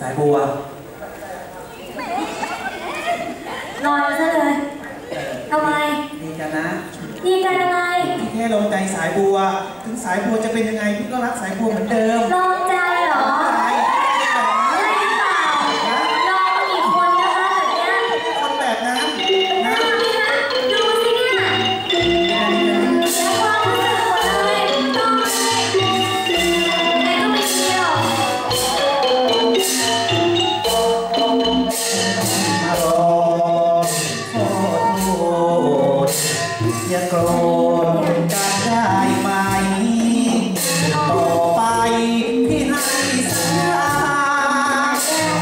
สายบัว นอนซะเลยทำไมดีกันนะดีกันยังไงพี่แค่ลงใจสายบัว ถึงสายบัวจะเป็นยังไงพี่ก็รักสายบัวเหมือนเดิมน้อง อย่าโกรธกันได้ไหม ต่อไปพี่ให้สัญญา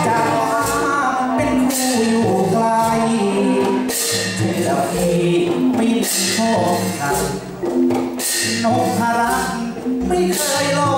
จะว่เป็นคู่อยู่ไกลเธอพี่ไม่มีข้อขัดนกพรักไม่เคยลง